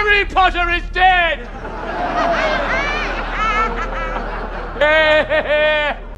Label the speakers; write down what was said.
Speaker 1: Harry Potter is dead!